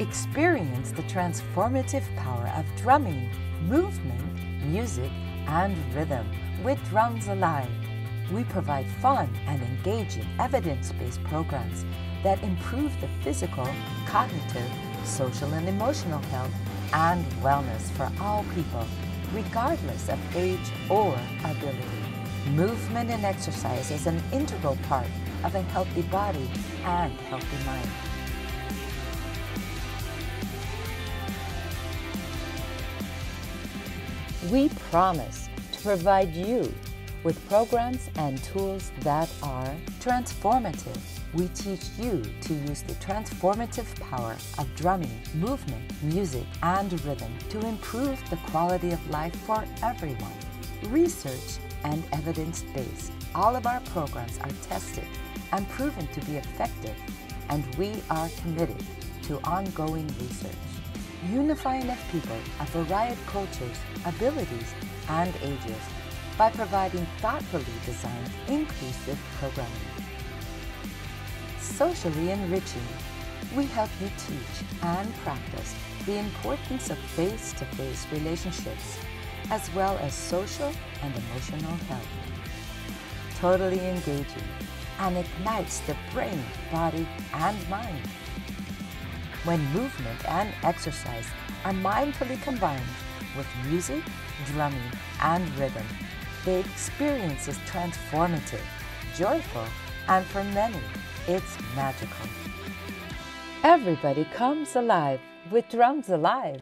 Experience the transformative power of drumming, movement, music, and rhythm with Drums Alive. We provide fun and engaging evidence based programs that improve the physical, cognitive, social, and emotional health and wellness for all people, regardless of age or ability. Movement and exercise is an integral part of a healthy body and healthy mind. We promise to provide you with programs and tools that are transformative. We teach you to use the transformative power of drumming, movement, music, and rhythm to improve the quality of life for everyone. Research and evidence based. All of our programs are tested and proven to be effective, and we are committed to ongoing research. Unifying of people of varied cultures, abilities, and ages by providing thoughtfully designed, inclusive programming. Socially enriching, we help you teach and practice the importance of face to face relationships, as well as social and emotional health. Totally engaging and ignites the brain, body, and mind. When movement and exercise are mindfully combined with music, drumming, and rhythm, the experience is transformative, joyful, and for many, it's magical. Everybody comes alive with Drums Alive.